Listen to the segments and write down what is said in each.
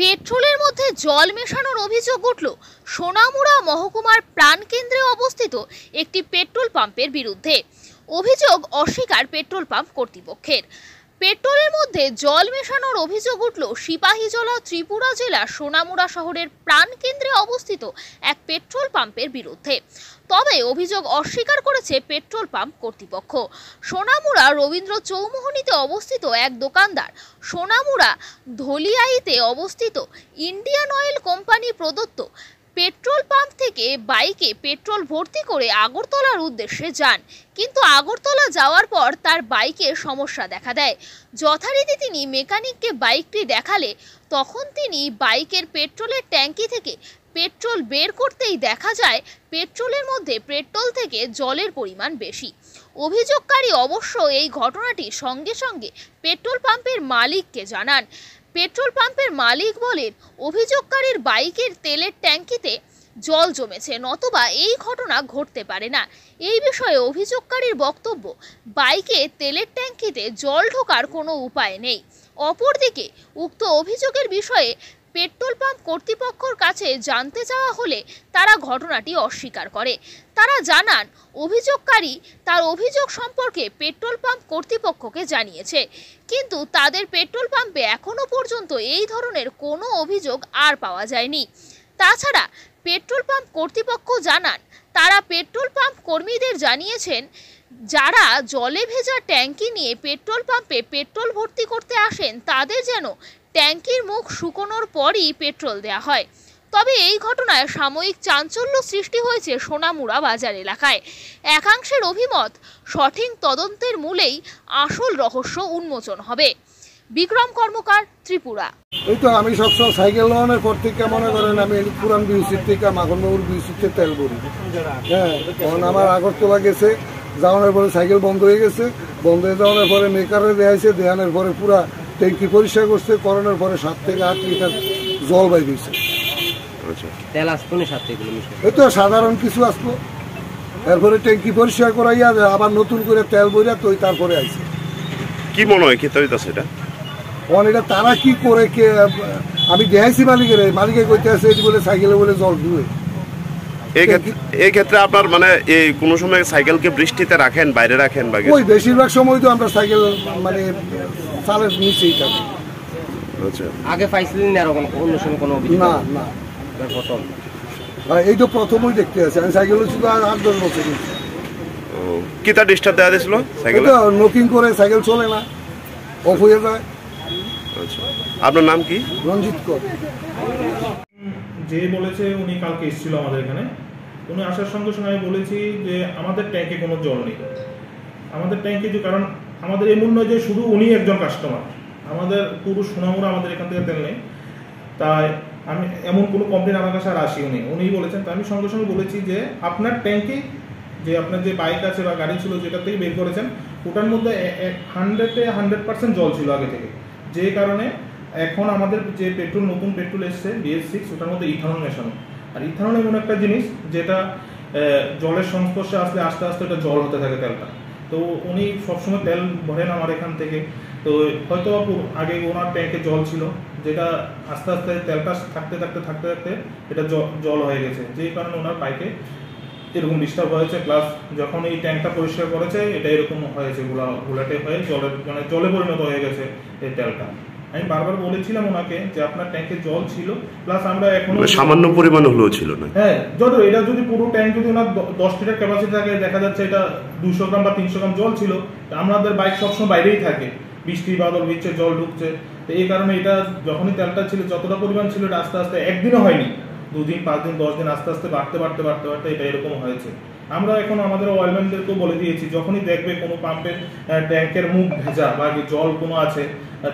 পেট্রোলের মধ্যে জল মেশানোর অভিযোগ উঠল। সোনামুড়া মহকুমার প্রাণকেন্দ্রে অবস্থিত একটি পেট্রোল পাম্পের বিরুদ্ধে। অভিযোগ অস্বীকার পেট্রোল পাম্প কর্তৃপক্ষের। পেট্রোলের মধ্যে জল মেশানোর অভিযোগ উঠল সিপাহীজলা ত্রিপুরা জেলার সোনামুড়া শহরের প্রাণকেন্দ্রে অবস্থিত এক পেট্রোল পাম্পের বিরুদ্ধে। তবে অভিযোগ অস্বীকার করেছে পেট্রোল পাম্প কর্তৃপক্ষ। সোনামুড়া রবীন্দ্র চৌমুহনীতে অবস্থিত এক দোকানদার সোনামুড়া ধলিয়াইতে অবস্থিত ইন্ডিয়ান অয়েল কোম্পানি প্রদত্ত পেট্রোল থেকে বাইকে পেট্রোল ভর্তি করে আগরতলার উদ্দেশ্যে যান। কিন্তু আগরতলা যাওয়ার পর তার বাইকে সমস্যা দেখা দেয়। যথারীতি তিনি মেকানিককে বাইকটি দেখালে, তখন তিনি বাইকের পেট্রোলের ট্যাঙ্কি থেকে পেট্রোল বের করতেই দেখা যায়, পেট্রোলের মধ্যে পেট্রোল থেকে জলের পরিমাণ বেশি। অভিযোগকারী অবশ্য এই ঘটনাটি সঙ্গে সঙ্গে পেট্রোল পাম্পের মালিককে জানান। পেট্রোল পাম্পের মালিক বলেন, অভিযোগকারীর বাইকের তেলের ট্যাঙ্কিতে জল জমেছে, নতুবা এই ঘটনা ঘটতে পারে না। এই বিষয়ে অভিযোগকারীর বক্তব্য, বাইকে তেলের ট্যাঙ্কিতে জল ঢোকার কোনো উপায় নেই। অপরদিকে, উক্ত অভিযোগের বিষয়ে পেট্রোল পাম্প কর্তৃপক্ষর কাছে জানতে চাওয়া হলে তারা ঘটনাটি অস্বীকার করে। তারা জানান, অভিযোগকারী তার অভিযোগ সম্পর্কে পেট্রোল পাম্প কর্তৃপক্ষকে জানিয়েছে, কিন্তু তাদের পেট্রোল পাম্পে এখনও পর্যন্ত এই ধরনের কোনো অভিযোগ আর পাওয়া যায়নি। তাছাড়া পেট্রোল পাম্প কর্তৃপক্ষ জানান, তারা পেট্রোল পাম্প কর্মীদের জানিয়েছেন, যারা জলে ভেজা ট্যাঙ্কি নিয়ে পেট্রোল পাম্পে পেট্রোল ভর্তি করতে আসেন, তাদের যেন ট্যাঙ্কির মুখ শুকোনোর পরই পেট্রোল দেওয়া হয়। তবে এই ঘটনায় সাময়িক চাঞ্চল্য সৃষ্টি হয়েছে সোনামুড়া বাজার এলাকায়। একাংশের অভিমত, সঠিক তদন্তের মূলেই আসল রহস্য উন্মোচন হবে। বিক্রম কর্মকার ত্রিপুরা। এই তো আমি সবসময় সাইকেল লোনের পর থেকে মনে করেন আমি পুরান বিউসির থেকে মাখনবাবুর বিউসিতে তেল ভরি। হ্যাঁ তখন আমার আগরতলা গেছে যাওয়ানোর পরে সাইকেল বন্ধ হয়ে গেছে। বন্ধ হয়ে যাওয়ানোর পরে মেকারে দেখাইছে দেখানোর পরে পুরা ট্যাঙ্কি পরিষ্কার করছে করানোর পরে সাত থেকে আট লিটার জল বাই দিয়েছে তেল আসতো না সাথে এগুলো মিশে? এই তো সাধারণ কিছু আসলো এরপরে ট্যাঙ্কি পরিষ্কার করাইয়া আবার নতুন করে তেল বইরা তো তারপরে আইছে। কি মনে হয় কি খেতে হইতাছে এটা? এটা তারা কি করে কে আমি দেখাইছি মালিকের মালিকে কইতে আছে এটি বলে সাইকেলে বলে জল ধুয়ে। এই ক্ষেত্রে আপনার মানে এই কোনো সময় সাইকেলকে বৃষ্টিতে রাখেন বাইরে রাখেন বা ওই বেশিরভাগ সময় তো আমরা সাইকেল মানে চালের নিচেই থাকি। আচ্ছা। আগে পাইছিলেন না এরকম অন্য সময় কোনো না না। প্রথম আর এই তো প্রথমই দেখতে আছে। আমি সাইকেল ছিল আর আট দশ বছর হয়েছে। ও, কি তার ডিস্টার্ব দেওয়া দিয়েছিল সাইকেল? নকিং করে সাইকেল চলে না। অফ হয়ে যায়। আচ্ছা। আপনার নাম কি? রঞ্জিত কর। যে বলেছে উনি কালকে এসেছিল আমাদের এখানে উনি আসার সঙ্গে সঙ্গে আমি বলেছি যে আমাদের ট্যাঙ্কে কোনো জল নেই। আমাদের ট্যাঙ্কে যে কারণ আমাদের এমন নয় যে শুধু উনি একজন কাস্টমার আমাদের পুরো সোনামুড়া আমাদের এখান থেকে তেল নেই। তাই আমি এমন কোনো কমপ্লেন আমার কাছে আর আসি উনি উনি বলেছেন তাই আমি সঙ্গে সঙ্গে বলেছি যে আপনার ট্যাঙ্কে যে আপনার যে বাইক আছে বা গাড়ি ছিল যেটা থেকে বের করেছেন ওটার মধ্যে হান্ড্রেডে হান্ড্রেড পার্সেন্ট জল ছিল আগে থেকে। যে কারণে এখন আমাদের যে পেট্রোল, নতুন পেট্রোল এসছে বিএস সিক্স ওটার মধ্যে ইথানল মেশানো। আর ইথানল এমন একটা জিনিস যেটা জলের সংস্পর্শে আসলে আস্তে আস্তে এটা জল হতে থাকে তেলটা। তো উনি সবসময় তেল ভরেন আমার এখান থেকে। তো হয়তো আগে ওনার ট্যাঙ্কে জল ছিল, যেটা আস্তে আস্তে তেলটা থাকতে থাকতে থাকতে থাকতে এটা জল হয়ে গেছে। যেই কারণে ওনার বাইকে এরকম ডিস্টার্ব হয়েছে প্লাস যখন এই ট্যাঙ্কটা পরিষ্কার করেছে এটা এরকম হয়েছে গুলা গুলাটে হয়ে জলের মানে জলে পরিণত হয়ে গেছে এই তেলটা। আমি বারবার বলেছিলাম ওনাকে যে আপনার ট্যাঙ্কে জল ছিল প্লাস আমরা এখনও মানে সামান্য পরিমাণ হলেও ছিল না। হ্যাঁ যত এটা যদি পুরো ট্যাঙ্ক যদি ওনার দশ লিটার ক্যাপাসিটি থাকে দেখা যাচ্ছে এটা দুশো গ্রাম বা তিনশো গ্রাম জল ছিল তা আমাদের বাইক সবসময় বাইরেই থাকে। বৃষ্টি বাদল বিচ্ছে জল ঢুকছে। তো এই কারণে এটা যখনই তেলটা ছিল যতটা পরিমাণ ছিল এটা আস্তে আস্তে একদিনও হয়নি। দুদিন পাঁচ দিন দশ দিন আস্তে আস্তে বাড়তে বাড়তে বাড়তে বাড়তে এটা এরকম হয়েছে। আমরা এখন আমাদের অয়েলম্যানদেরকেও বলে দিয়েছি, যখনই দেখবে কোনো পাম্পের ট্যাঙ্কের মুখ ভেজা বা জল কোনো আছে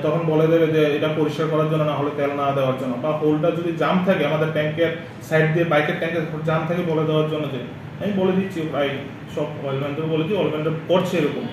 তখন বলে দেবে যে এটা পরিষ্কার করার জন্য না হলে তেল না দেওয়ার জন্য। বা হোলটা যদি জাম থাকে, আমাদের ট্যাঙ্কের সাইড দিয়ে, বাইকের ট্যাঙ্কের জাম থাকে বলে দেওয়ার জন্য যে, আমি বলে দিচ্ছি প্রায় সব অয়েলম্যানদের বলে দিই অয়েলম্যানরা করছে এরকম।